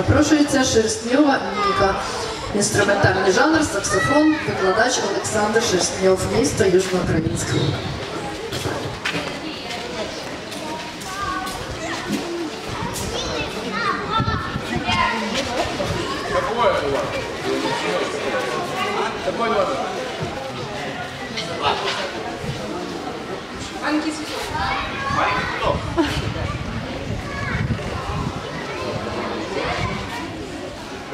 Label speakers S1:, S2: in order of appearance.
S1: Запрошується Шерстньова Ніка. Інструментальний жанр, саксофон, викладач Олександр Шерстньов, місто